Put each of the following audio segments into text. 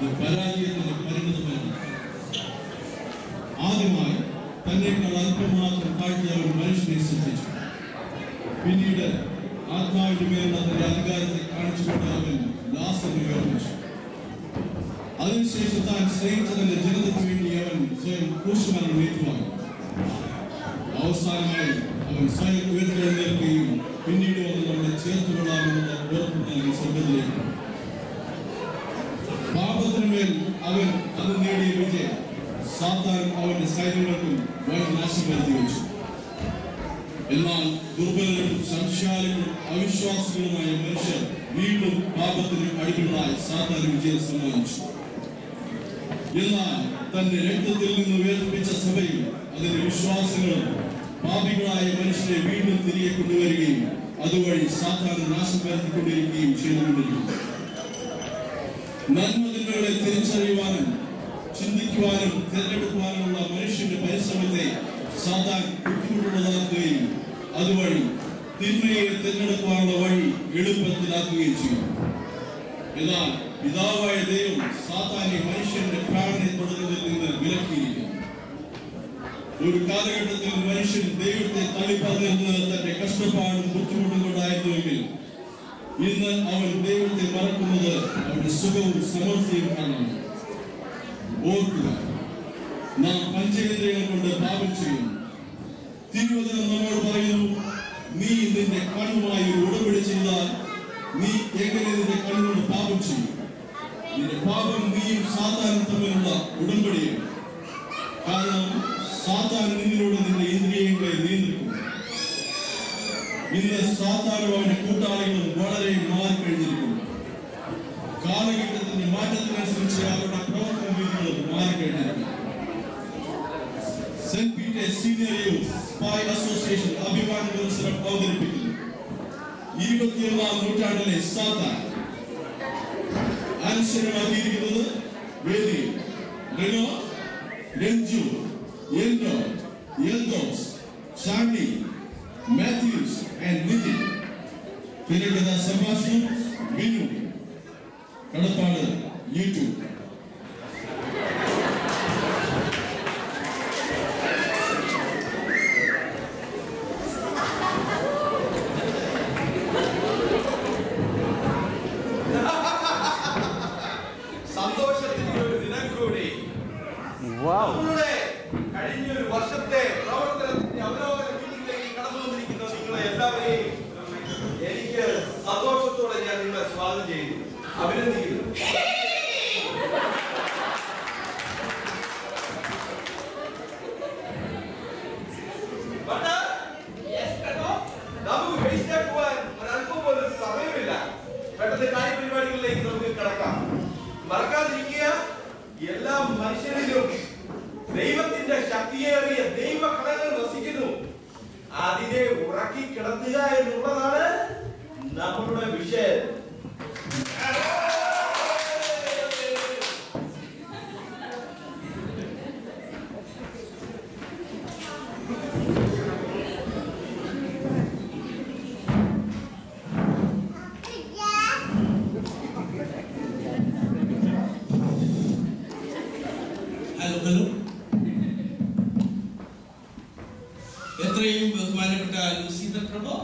ഇത് പരാജയത്തിന്റെ പരിണതമല്ല ആദ്യമായി തന്നെക്കാൾ അല്പമാത്രം താഴ്ത്തിയ ഒരു മനുഷ്യനെ സൃഷ്ടിച്ചു പിന്നീട് ആത്മാവിന്റെ മേലുള്ള തന്റെ അധികാരത്തെ കാണിച്ചുകൊണ്ട് അവൻ ലാസറിനെ അതിനുശേഷം താൻ സ്നേഹിച്ച ജനതയ്ക്ക് വേണ്ടി അവൻ സ്വയം ക്രൂശുമരണം ഏറ്റുവാങ്ങി. അവസാനമായി അവൻ സ്വയം ഉയർത്തെഴുന്നേൽക്കുകയും പിന്നീട് വന്ന് നമ്മളെ ചേർത്തുകൊള്ളാമെന്നുള്ള ഉറപ്പ് നൽകി സ്വർഗത്തിലേക്ക്. അവൻ അത് നേടിയ വിജയം സാത്താനും അവന്റെ സൈന്യങ്ങൾക്കും വൻ നാശം വരുത്തി വെച്ചു. എന്നാൽ ദുർബലരും സംശയാലുകളും അവിശ്വാസികളുമായ മനുഷ്യർ വീണ്ടും പാപത്തിന് അടിമകളായി സാത്താൻ വിജയം സമ്മാനിച്ചു. എന്നാൽ തന്റെ രക്തത്തിൽ നിന്ന് വേർപിച്ച സഭയും അതിന്റെ വിശ്വാസങ്ങളും പാപികളായ മനുഷ്യരെ വീണ്ടും തിരികെ കൊണ്ടുവരികയും അതുവഴി സാധാരണ നാശം വരുത്തിക്കൊണ്ടിരിക്കുകയും ചെയ്തുകൊണ്ടിരിക്കുന്നു നന്മതിന്മകളെ തിരിച്ചറിയുവാനും ചിന്തിക്കുവാനും തിരഞ്ഞെടുക്കുവാനുമുള്ള മനുഷ്യന്റെ പരിശ്രമത്തെ സാധാൻ ബുദ്ധിമുട്ടുള്ളതാക്കുകയും അതുവഴി തിന്മയെ തിരഞ്ഞെടുക്കുവാനുള്ള വഴി എളുപ്പത്തിലാക്കുകയും ചെയ്യും. എന്നാൽ പിതാവായ ദൈവം സാത്താനെ മനുഷ്യന്റെ പ്രാണനെ തുടങ്ങുന്നതിൽ നിന്ന് വിലക്കിയിരിക്കുന്നു. ഒരു കാലഘട്ടത്തിൽ മനുഷ്യൻ ദൈവത്തെ തള്ളിപ്പറഞ്ഞിരുന്നത് തന്റെ കഷ്ടപ്പാടും ബുദ്ധിമുട്ടും കൊണ്ടായിരുന്നുവെങ്കിൽ ഇന്ന് അവൻ ദൈവത്തെ മറക്കുന്നത് അവന്റെ സുഖവും സമൃദ്ധിയും കാണണം ഓർക്കുക നാം പഞ്ചേന്ദ്രിയങ്ങൾ കൊണ്ട് പാപം ചെയ്യുന്നു തിരുവചനം നമ്മോട് പറയുന്നു നീ നിന്റെ കണ്ണുമായി ഒരു ഉടമ്പടി ചെയ്താൽ നീ എങ്ങനെ നിന്റെ കണ്ണുകൊണ്ട് പാപം ചെയ്യും നിന്റെ പാപം നീയും സാത്താനും തമ്മിലുള്ള ഉടമ്പടിയാണ് കാരണം സാത്താൻ നിന്നിലൂടെ നിന്റെ ഇന്ദ്രിയങ്ങളെ നിയന്ത്രിക്കുന്നു ഇന്ന് സാത്താനും അവന്റെ കൂട്ടാളികളും വളരെ മാറിക്കഴിഞ്ഞിരിക്കുന്നു കാലഘട്ടത്തിന്റെ മാറ്റത്തിനനുസരിച്ച് അവരുടെ പ്രവർത്തന രീതികളും മാറിക്കഴിഞ്ഞിരിക്കുന്നു saint Peter's senior youth spy association അഭിമാന മത്സരം അവതരിപ്പിക്കുന്നു ഇരുപത്തിയൊന്നാം നൂറ്റാണ്ടിലെ സാത്താൻ അനുസരണമാക്കിയിരിക്കുന്നത് വേദിയിൽ Reno Ranju endo Eldhose Shandy Kashi Vinu, Kadapadu, YouTube. പക്ഷേ, നമുക്ക് വേസ്റ്റ് ആക്കുവാൻ ഒരല്പം പോലും സമയമില്ല. പെട്ടെന്ന് കാര്യപരിപാടികളിലേക്ക് നമുക്ക് കിടക്കാം. മറക്കാതിരിക്കുക. എല്ലാ മനുഷ്യരിലും ദൈവത്തിന്റെ ശക്തിയേറിയ ദൈവകടകൾ വസിക്കുന്നു. അതിനെ ഉറക്കി കിടത്തുക എന്നുള്ളതാണ് നമ്മളുടെ വിഷയം. ഹലോ എത്രയും ബഹുമാനപ്പെട്ട ലൂസിദർ പ്രഭോ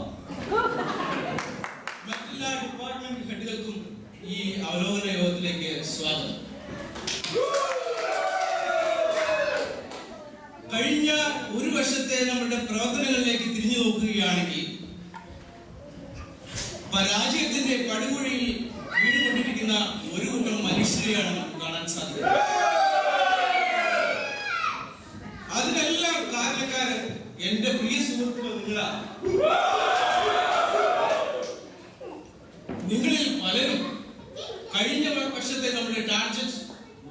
മറ്റെല്ലാ ഡിപ്പാർട്ട്മെന്റ് ഹെഡുകൾക്കും ഈ അവലോകന യോഗത്തിലേക്ക് സ്വാഗതം. കഴിഞ്ഞ ഒരു വർഷത്തെ നമ്മുടെ പ്രവർത്തനങ്ങളിലേക്ക് തിരിഞ്ഞു നോക്കുകയാണെങ്കിൽ പരാജയത്തിന്റെ പടുകുഴിയിൽ വീടുകൊണ്ടിരിക്കുന്ന ഒരു കൂട്ടം മനുഷ്യരെയാണ് നമുക്ക് കാണാൻ സാധിക്കുന്നത് അതിനെല്ലാം കാരണക്കാരൻ എന്റെ പ്രിയ സുഹൃത്തുക്കൾ നിങ്ങളാ നിങ്ങളിൽ പലരും കഴിഞ്ഞ വർഷത്തെ നമ്മുടെ ടാർഗറ്റ്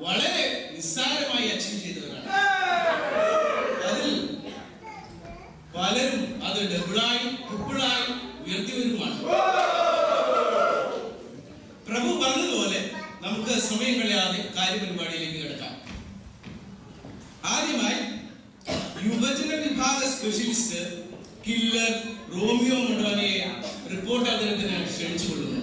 വളരെ നിസ്സാരമായി അച്ചീവ് ചെയ്തവരാണ് അതിൽ പലരും അത് ഡബിളായും ട്രിപ്പിളായും ഉയർത്തിവരുമാണ് പ്രഭു പറഞ്ഞതുപോലെ നമുക്ക് സമയം കളയാതെ കാര്യപരിപാടിയിലേക്ക് കിടക്കാം ആദ്യമായി യുവജന വിഭാഗ സ്പെഷ്യലിസ്റ്റ് കില്ലർ റോമിയോ മൊഡോനയെ റിപ്പോർട്ട് അവതരണത്തിന് ക്ഷണിച്ചുകൊള്ളുന്നു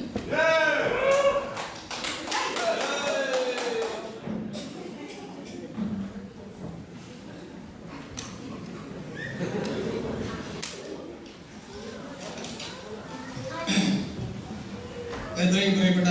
എത്രയും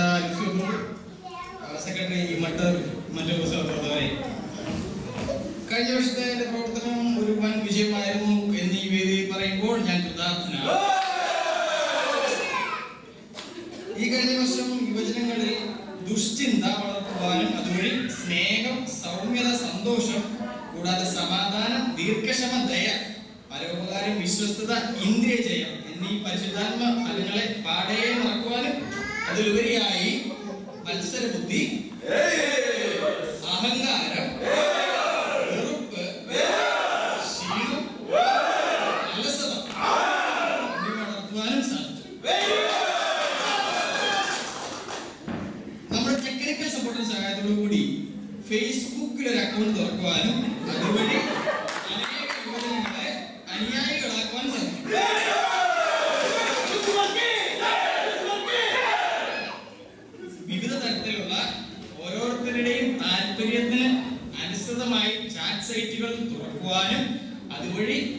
അതിലുപരിയായി മത്സരബുദ്ധി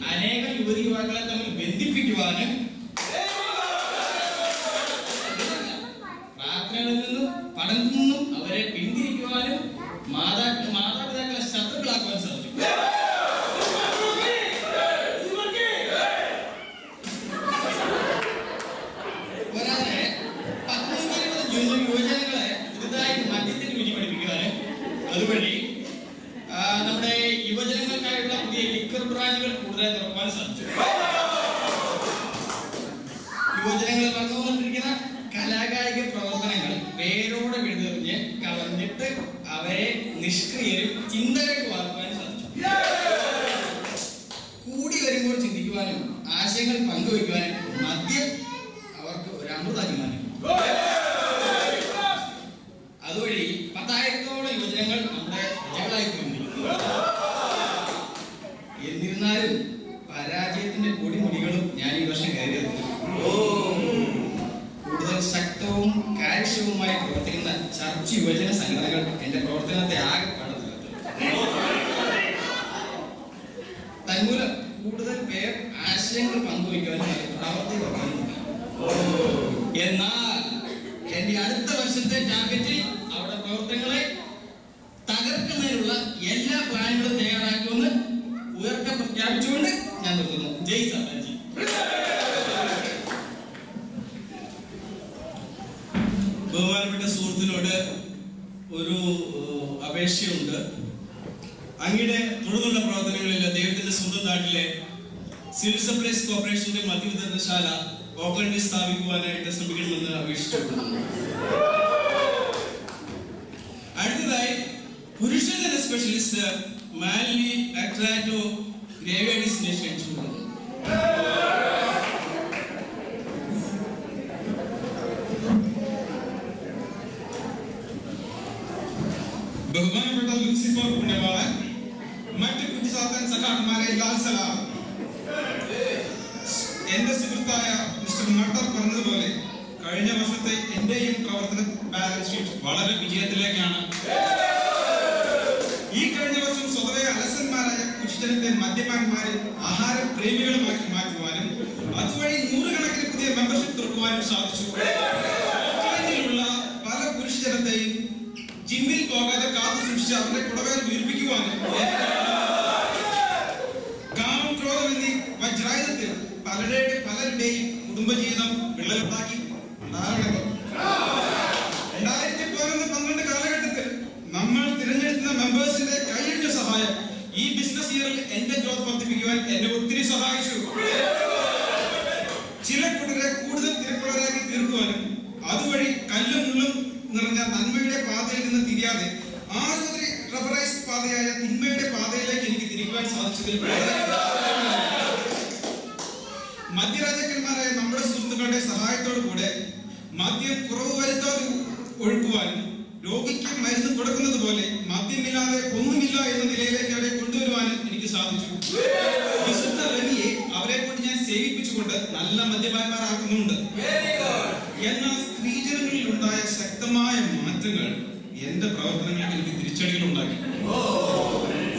അനേക യുവതി യുവാക്കളെ തമ്മിൽ ബന്ധിപ്പിക്കുവാനും പ്രാർത്ഥനകളിൽ നിന്നും പഠനത്തിൽ നിന്നും നിഷ്ക്രിയരും ചിന്തകരുമാക്കുവാനും സാധിച്ചു. കൂടി വരുമ്പോൾ ചിന്തിക്കുവാനും ആശയങ്ങൾ പങ്കുവയ്ക്കുവാനും മദ്യം അവർക്ക് ഒരു അമൃതാഭിമാനം അതുവഴി പത്തായിരത്തോളം യുവജനങ്ങൾ നമ്മുടെ പ്രജകളായി തീർന്നിരിക്കുന്നു എന്നിരുന്നാലും പരാജയത്തിന്റെ പൊടിമുടികളും ഞാൻ ഈ വർഷം കയറിയത് കൂടുതൽ ശക്തവും കാര്യക്ഷമവുമായി പ്രവർത്തിക്കുന്ന ചർച്ച് യുവജന സംഘടനകൾ എന്റെ പ്രവർത്തനത്തെ ആകെ തകർത്തു തന്മൂലം കൂടുതൽ പേർ ആശയങ്ങൾ പങ്കുവയ്ക്കുവാനും അത് പ്രാവർത്തികമാക്കുവാനും എന്നാൽ എന്റെ അടുത്ത വർഷത്തെ ടാർഗറ്റിൽ അവിടെ പ്രവർത്തനങ്ങളെ മദ്യവിതരണശാല ഓക്ലൻഡിൽ സ്ഥാപിക്കുവാനായിട്ട് ശ്രമിക്കണമെന്ന് അപേക്ഷിച്ചിട്ടുണ്ട് അടുത്തതായി പുരുഷജന സ്പെഷ്യലിസ്റ്റ് മാലിനി അക്രാറ്റോ ഗ്രേവേഡിസിനെ ക്ഷണിച്ചുകൊള്ളുന്നു ബഹുമാനപ്പെട്ട ലൂസിഫർ പുണ്യവാളൻ മറ്റ് കുട്ടിസാത്തൻ സഖാക്കന്മാരെ ലാൽ സലാം എന്റെ സുഹൃത്തായ മിസ്റ്റർ മട്ടർ പറഞ്ഞതുപോലെ കഴിഞ്ഞ വർഷത്തെ എന്റെയും പ്രവർത്തന ബാലൻസ് ഷീറ്റ് വളരെ വിജയത്തിലേക്കാണ്. ഈ കഴിഞ്ഞ വർഷം സ്വതവേ അലസന്മാരായ കുശിജനത്തെ മദ്യപാന്മാരെ ആഹാര പ്രേമികളുമാക്കി മാറ്റുവാനും അതുവഴി നൂറുകണക്കിന് പുതിയ മെമ്പർഷിപ്പ് തുറക്കുവാനും സാധിച്ചു. പല പുരുഷജനത്തെയും ജിമ്മിൽ പോകാതെ കാത്തു സൂക്ഷിച്ച് അവരുടെ കുടവേൽ വീർപ്പിക്കുവാനും പലരുടെ പലരുടെയും കുടുംബജീവിതം വിള്ളലുണ്ടാക്കി. രണ്ടായിരത്തി പതിനൊന്ന് പന്ത്രണ്ട് കാലഘട്ടത്തിൽ നമ്മൾ തിരഞ്ഞെടുക്കുന്ന മെമ്പേഴ്സിന്റെ കൈയിട്ട സഹായം ഈ ബിസിനസ് ഇയറിൽ എന്റെ ഗ്രോത്ത് വർദ്ധിപ്പിക്കുവാൻ എന്നെ ഒത്തിരി സഹായിച്ചു. ചില കുട്ടികളെ കൂടുതൽ തിരക്കുള്ളവരാക്കി തീർക്കുവാനും അതുവഴി കല്ലും മുള്ളും നിറഞ്ഞ നന്മയുടെ പാതയിൽ നിന്ന് തിരിയാതെ ആശുപത്രി റബറൈസ് പാതയായ തിന്മയുടെ പാതയിലേക്ക് എനിക്ക് തിരിക്കുവാൻ സാധിച്ചതിൽ വളരെ മദ്യരാജാക്കന്മാരായ നമ്മുടെ സുഹൃത്തുക്കളുടെ സഹായത്തോടു കൂടെ മദ്യം കുറവ് വരുത്താതെ ഒഴുക്കുവാനും രോഗിക്ക് മരുന്ന് കൊടുക്കുന്നത് പോലെ മദ്യമില്ലാതെ ഒന്നുമില്ല എന്ന നിലയിലേക്ക് അവരെ കൊണ്ടുവരുവാനും എനിക്ക് സാധിച്ചു. വിശുദ്ധ റമിയെ അവരെ കൊണ്ട് ഞാൻ സേവിപ്പിച്ചുകൊണ്ട് നല്ല മദ്യപാന്മാരാക്കുന്നുണ്ട് എന്നാൽ സ്ത്രീജനങ്ങളിൽ ഉണ്ടായ ശക്തമായ മാറ്റങ്ങൾ എന്റെ പ്രവർത്തനങ്ങൾക്ക് എനിക്ക് തിരിച്ചടികൾ ഉണ്ടാക്കി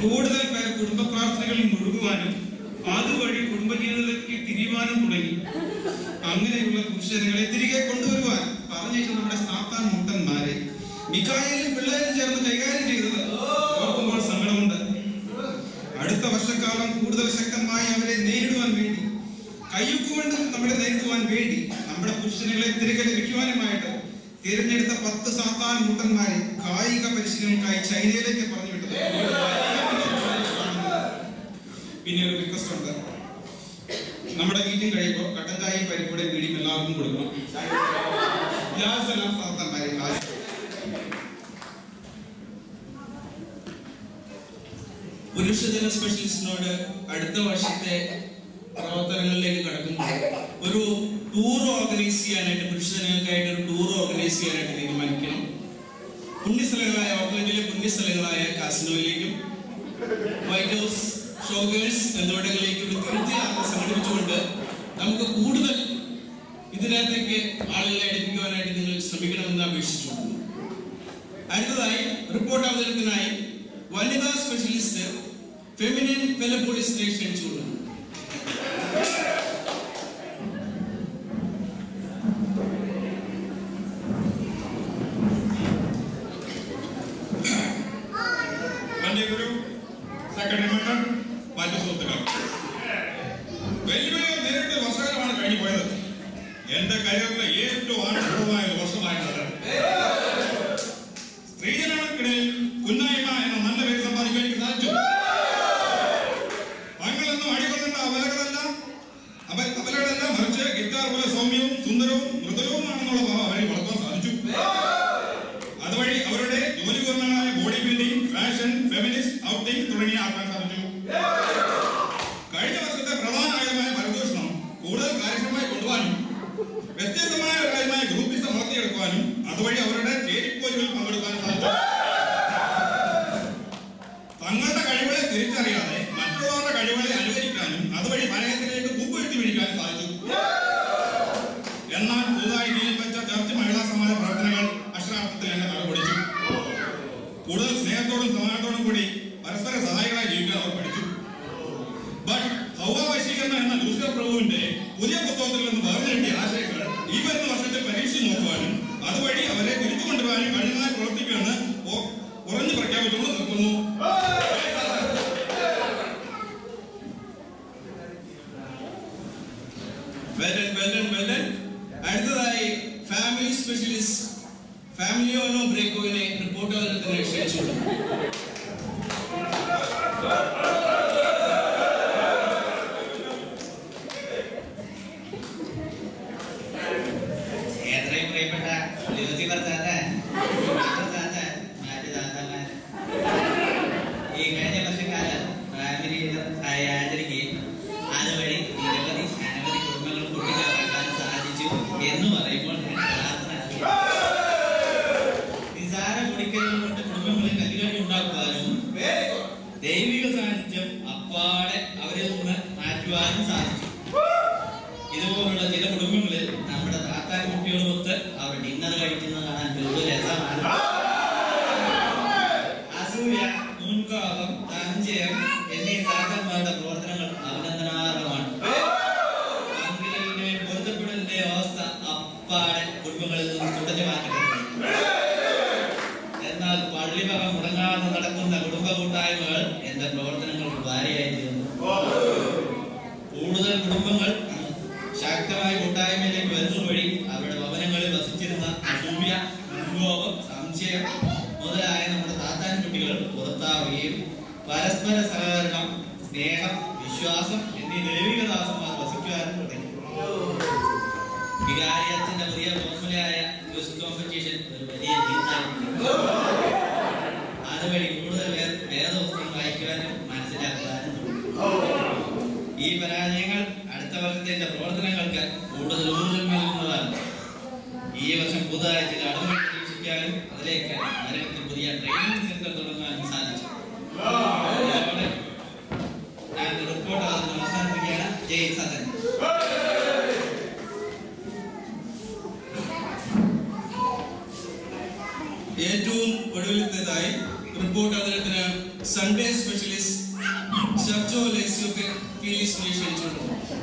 കൂടുതൽ പേർ കുടുംബ പ്രാർത്ഥനകളിൽ മുഴുകുവാനും അതുവഴി കുടുംബജീവിതത്തിലേക്ക് തിരിയുവാനും തുടങ്ങി. അങ്ങനെയുള്ള പുരുഷനങ്ങളെ തിരികെ കൊണ്ടുവരുവാൻ പറഞ്ഞിട്ട് നമ്മുടെ സാത്താൻ മുട്ടന്മാരെ മിക്കായാലും പിള്ളേരും ചേർന്ന് കൈകാര്യം ചെയ്തത് ഓർക്കുമ്പോൾ സങ്കടമുണ്ട്. അടുത്ത വർഷക്കാലം കൂടുതൽ ശക്തമായി അവരെ നേരിടുവാൻ വേണ്ടി കയ്യൊക്കുകൊണ്ട് നമ്മളെ നേരിടുവാൻ വേണ്ടി നമ്മുടെ പുരുഷനുകളെ തിരികെ ലഭിക്കുവാനുമായിട്ട് തിരഞ്ഞെടുത്ത പത്ത് സാത്താൻ മുട്ടന്മാരെ കായിക പരിശീലനങ്ങൾക്കായി ചൈനയിലേക്ക് പറഞ്ഞു വിട്ടത്. പിന്നെ ഒരു റിക്വസ്റ്റ് ഉണ്ട്. നമ്മുടെ വീട്ടിൽ കഴിയുമ്പോൾ കട്ടൻ ചായയും പരിപ്പൂടെ എല്ലാവർക്കും കൊടുക്കണം. പുരുഷജന സ്പെഷ്യലിസ്റ്റിനോട് അടുത്ത വർഷത്തെ പ്രവർത്തനങ്ങളിലേക്ക് കടക്കുമ്പോൾ ഒരു ടൂർ ഓർഗനൈസ് ചെയ്യാനായിട്ട് പുരുഷജനങ്ങൾക്കായിട്ട് ഒരു ടൂർ ഓർഗനൈസ് ചെയ്യാനായിട്ട് തീരുമാനിക്കണം. പുണ്യസ്ഥലങ്ങളായ ഓക്ലൻഡിലെ പുണ്യസ്ഥലങ്ങളായ കാസിനോയിലേക്കും വൈറ്റ് ഹൗസ് ഷോഗേഴ്സ് എന്നിവിടങ്ങളിലേക്കും ഒരു തീർത്ഥയാത്ര സംഘടിപ്പിച്ചുകൊണ്ട് നമുക്ക് കൂടുതൽ ഇതിനകത്തേക്ക് ആളുകളെ അടുപ്പിക്കുവാനായിട്ട് നിങ്ങൾ ശ്രമിക്കണമെന്ന് അപേക്ഷിച്ചുകൊണ്ടു. അടുത്തതായി റിപ്പോർട്ട് അവതരണത്തിനായി വനിതാ സ്പെഷ്യലിസ്റ്റ് ഫെമിനിൻ ഫെലപ്പോളിസിനെ ക്ഷണിച്ചുകൊള്ളുന്നു എന്റെ ഒരു സെക്രട്ടറി മെമ്പർ മറ്റു സുഹൃത്തുക്കൾ വെല്ലുവിളികൾ നേരിട്ട് വർഷകാലമാണ് കഴിഞ്ഞു പോയത്. എന്റെ കരിയറിലെ ഏറ്റവും അനുഭവമായ ഒരു അതുവഴി അവരുടെ ചേരിപ്പോരുകളിൽ പങ്കെടുക്കാനും സാധിച്ചു തങ്ങളുടെ കഴിവുകളെ തിരിച്ചറിയാതെ മറ്റുള്ളവരുടെ കഴിവുകളെ അനുകരിക്കാനും അതുവഴി പരയത്തിലേക്ക് കൂപ്പുവെട്ടി പിടിക്കാനും സാധിച്ചു എന്നാൽ പുതുതായി നിലയിൽ വെച്ച ചർച്ച മഹിളാ സമാജ പ്രവർത്തനങ്ങൾ അക്ഷരാർത്ഥത്തിൽ എന്നെ തലപിടിച്ചു കൂടുതൽ സ്നേഹത്തോടും സമാനത്തോടും കൂടി പരസ്പര സഹായികളായി ജീവിക്കാൻ അവർ പഠിച്ചു ബട്ട് ഹൗവ വശീകരണം എന്ന ലൂസർ പ്രഭുവിന്റെ പുതിയ പുസ്തകത്തിൽ നിന്ന് പറഞ്ഞു കിട്ടിയ ആശയങ്ങൾ ഈ വരുന്ന വർഷത്തെ പരീക്ഷിച്ച് നോക്കുവാനും അതുവഴി അവരെ തിരിച്ചു കൊണ്ടുവരാനും കഴിയുന്നതായി പ്രവർത്തിക്കുമെന്ന് ഉറഞ്ഞു പ്രഖ്യാപിച്ചുകൊണ്ട് നിൽക്കുന്നു. അടുത്തതായി ഫാമിലി സ്പെഷ്യലിസ്റ്റ് ഫാമിലിയോനോ ബ്രേക്കോവിനെ റിപ്പോർട്ട് അവതരണത്തിന് കൊണ്ട് കുടുംബങ്ങളിൽ കല്ലുകളി ഉണ്ടാക്കുവാനും ദൈവിക സാന്നിധ്യം അപ്പാടെ അവരിൽ നിന്ന് മാറ്റുവാനും സാധിച്ചു. ഇതുപോലുള്ള ചില കുടുംബങ്ങളിൽ നമ്മുടെ താത്താൻ കുട്ടികളുമൊത്ത് അവർ ഡിന്നർ കഴിക്കുന്നത് കാണാൻ വെറുതെ രസമാണ്. അസൂയ മുൻകോപം സംശയം എന്നീ താത്തന്മാരുടെ പ്രവർത്തനങ്ങൾ അഭിനന്ദനാർഹമാണ് പങ്കിടലിന്റെ പൊരുത്തപ്പെടലിന്റെ അവസ്ഥ അപ്പാടെ കുടുംബങ്ങളിൽ നിന്ന് തുടച്ചു മാറ്റപ്പെട്ടു എന്നാൽ പള്ളിവക മുടങ്ങാതെ നടക്കുന്ന കുടുംബ കൂട്ടായ്മകൾ എന്റെ പ്രവർത്തനങ്ങൾക്ക് ഭാര്യയായി തീർന്നു കൂടുതൽ കുടുംബങ്ങൾ ശക്തമായ കൂട്ടായ്മയിലേക്ക് വരുന്നത് വഴി അവരുടെ ഭവനങ്ങളിൽ വസിച്ചിരുന്ന അസൂയ മുൻകോപം സംശയം മുതലായ നമ്മുടെ താത്താൻ കുട്ടികൾ പുറത്താവുകയും പരസ്പര സഹകരണം സ്നേഹം വിശ്വാസം എന്നീ ദൈവിക ദാസന്മാർ വസിക്കുവാനും തുടങ്ങി. വികാരിയത്തിന്റെ പുതിയ ഫോർമുലയായ ക്വിസ് കോമ്പറ്റീഷൻ ഒരു വലിയ അതുവഴി കൂടുതൽ പേർ വേദവസ്ത്രം വായിക്കുവാനും മനസ്സിലാക്കുവാനും ഈ പരാജയങ്ങൾ അടുത്ത പ്രവർത്തനങ്ങൾക്ക് കൂടുതൽ ഊർജം നൽകുന്നതാണ്. ഈ വർഷം പുതുതായി ചില അതിലേക്ക് നരകത്തിൽ പുതിയ ട്രെയിനിങ് സെന്റർ തുടങ്ങാനും സാധിച്ചു. ഞാൻ റിപ്പോർട്ട് അവസാനിപ്പിക്കുകയാണ്. ജയ് സദൻ ഏറ്റവും ഒടുവിലത്തേതായി റിപ്പോർട്ട് അവതരണത്തിന് സൺഡേ സ്പെഷ്യലിസ്റ്റ് ചർച്ചോ ലേസിയൊക്കെ ഫീലിസ് ക്ഷണിച്ചുകൊള്ളുന്നു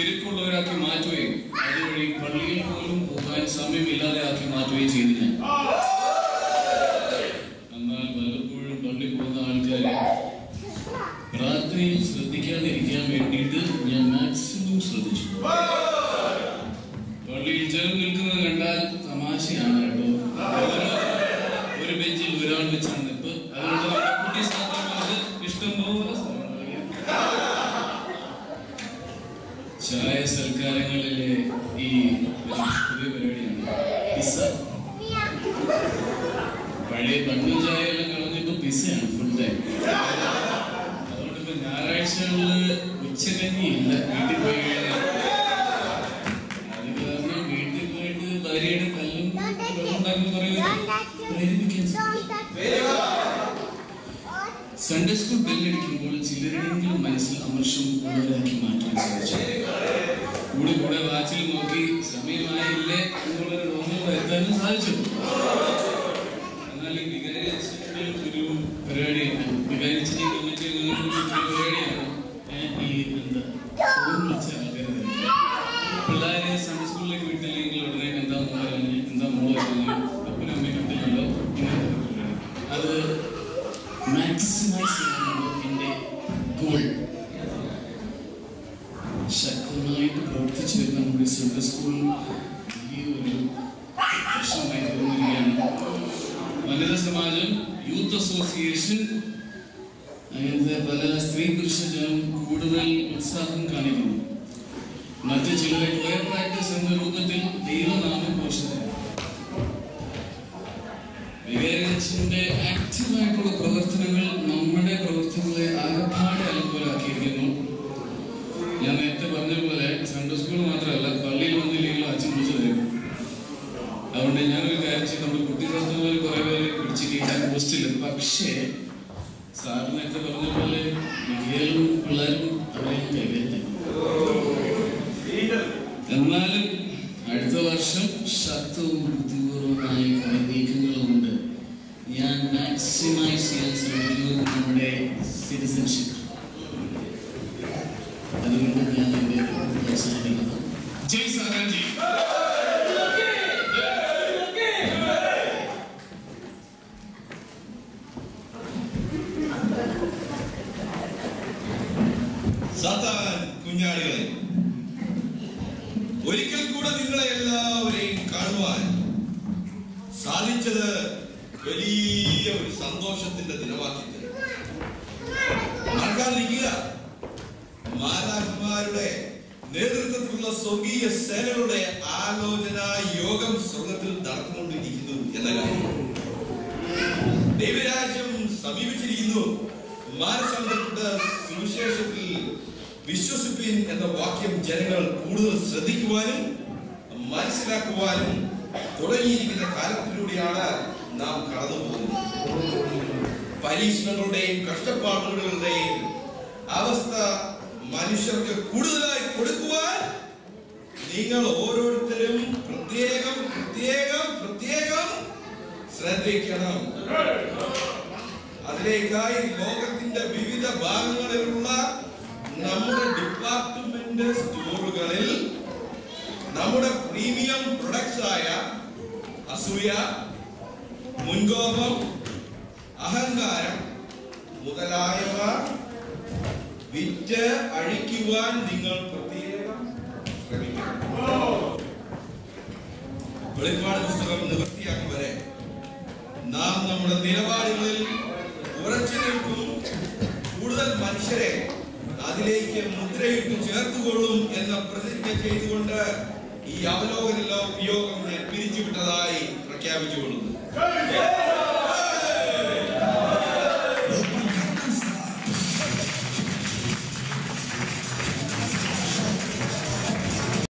തിരക്കുള്ളവരാക്കി മാറ്റുകയും അതുവഴി പള്ളിയിൽ പോലും പോകാൻ സമയമില്ലാതെ ആക്കി മാറ്റുകയും ചെയ്തു ഞാൻ. ഉച്ചകഞ്ഞി ഇല്ല. വീട്ടിൽ പോയി കഴിഞ്ഞാൽ അത് വീട്ടിൽ പോയിട്ട് ഭാര്യയുടെ കല്ലും സൺഡേ സ്കൂൾ ബെല്ലടിക്കുമ്പോൾ ചിലരുടെയെങ്കിലും മനസ്സിൽ അമർഷം കൂടുതലാക്കി മാറ്റാൻ സാധിച്ചു കൂടെ കൂടെ വാച്ചിൽ നോക്കി സമയമായില്ലേ എന്നുള്ളൊരു തോന്നൽ വരുത്താനും സാധിച്ചു എന്നാൽ ഈ വികാരിച്ചിന്റെ ഒരു പരിപാടിയാണ് വികാരിച്ചിന്റെ കമ്മിറ്റി അംഗങ്ങളുടെ ഒരു പരിപാടിയാണ് ഏ, ഈ എന്താ ഫോൺ വിളിച്ച ആൾക്കാരെ തരുന്നത്. പിള്ളേരെ സൺഡേ സ്കൂളിലേക്ക് വിട്ടില്ലെങ്കിൽ ഉടനെ എന്താ മോളെ എന്താ മോളെ അപ്പനും അമ്മയും. അത് മാക്സിമൈസ് എന്റെ ഗോൾ ശക്തമായിട്ട് പ്രവർത്തിച്ചു വരുന്ന നമ്മുടെ സൺഡേ സ്കൂൾ വലിയൊരു പ്രശ്നമായി തോന്നുകയാണ് വനിതാ സമാജം യൂത്ത് അസോസിയേഷൻ അങ്ങനത്തെ പല സ്ത്രീ പുരുഷ ജനം കൂടുതൽ ഉത്സാഹം കാണിക്കുന്നു. മറ്റു ചിലരെ ക്വയർ പ്രാക്ടീസ് എന്ന രൂപത്തിൽ ദൈവനാമം പോഷിക്കുന്നു വിവേകത്തിന്റെ ആക്റ്റീവായിട്ടുള്ള പ്രവർത്തനങ്ങൾ നമ്മുടെ പ്രവർത്തനങ്ങളെ ആകപ്പാടെ അലങ്കോലാക്കിയിരിക്കുന്നു ഞാൻ നേരത്തെ പറഞ്ഞ പോലെ സൺഡേ സ്കൂൾ മാത്രമല്ല പള്ളിയിൽ വന്നില്ലെങ്കിലും അച്ഛൻ വിളിച്ചു തരും. അതുകൊണ്ട് ഞാനൊരു കാര്യം ചെയ്ത് നമ്മുടെ കുട്ടികൾക്ക് കുറേ പേര് പിടിച്ച് കയറ്റാൻ പോസ്റ്റില്ല പക്ഷേ സാർ നേരത്തെ പറഞ്ഞ പോലെ മികയിലും പിള്ളേരും അവരെയും കൈകരുത്തി എന്നാലും അടുത്ത വർഷം ശക്തവും ബുദ്ധിപൂർവമായ കുറെ നീക്കങ്ങളുമുണ്ട് ഞാൻ മാക്സിമൈസ് ചെയ്യാൻ ശ്രമിക്കുന്നു നമ്മുടെ സിറ്റിസൺഷിപ്പ് അതുകൊണ്ട് ഞാൻ എന്റെ അവസാനിപ്പിക്കുന്നു ജയ് സാറാജി സാത്താൻ കുഞ്ഞാടുകളെ ഒരിക്കൽ കൂടെ നിങ്ങളെ എല്ലാവരെയും കാണുവാൻ സാധിച്ചത് വലിയ ഒരു സന്തോഷത്തിന്റെ ദിനമാക്കി തരും മറക്കാതിരിക്കുക മാലാഖമാരുടെ നേതൃത്വത്തിലുള്ള സ്വർഗീയ സേനകളുടെ ആലോചന യോഗം സ്വർഗത്തിൽ നടന്നുകൊണ്ടിരിക്കുന്നു എന്ന കാര്യം ദൈവരാജ്യം സമീപിച്ചിരിക്കുന്നു മാനസാന്തരപ്പെട്ട സുവിശേഷത്തിൽ വിശ്വസിപ്പിൻ എന്ന വാക്യം ജനങ്ങൾ കൂടുതൽ ശ്രദ്ധിക്കുവാനും മനസ്സിലാക്കുവാനും തുടങ്ങിയിരിക്കുന്ന കാലത്തിലൂടെയാണ് നാം കടന്നു പോകുന്നത്. പരീക്ഷണങ്ങളുടെയും കഷ്ടപ്പാടുകളുടെയും അവസ്ഥ മനുഷ്യർക്ക് കൂടുതലായി കൊടുക്കുവാൻ നിങ്ങൾ ഓരോരുത്തരും പ്രത്യേകം പ്രത്യേകം പ്രത്യേകം ശ്രദ്ധിക്കണം. അതിലേക്കായി ലോകത്തിന്റെ വിവിധ ഭാഗങ്ങളിലുള്ള നമ്മുടെ ഡിപ്പാർട്ട്മെന്റ് സ്റ്റോറുകളിൽ നമ്മുടെ പ്രീമിയം പ്രൊഡക്ട്സ് ആയ അസൂയ മുൻകോപം അഹങ്കാരം മുതലായവ വിറ്റ് അഴിക്കുവാൻ നിങ്ങൾ പ്രത്യേകം ശ്രമിക്കണം. വെളിപ്പാട് പുസ്തകം നിവൃത്തിയാക്കും വരെ നാം നമ്മുടെ നിലപാടുകളിൽ ഉറച്ചു നിൽക്കും. കൂടുതൽ മനുഷ്യരെ അതിലേക്ക് മുദ്രയിട്ട് ചേർത്തുകൊള്ളും എന്ന പ്രതിജ്ഞ ചെയ്തുകൊണ്ട് ഈ അവലോകന യോഗം പിരിച്ചുവിട്ടതായി. പ്രഖ്യാപിച്ചുകൊള്ളുന്നു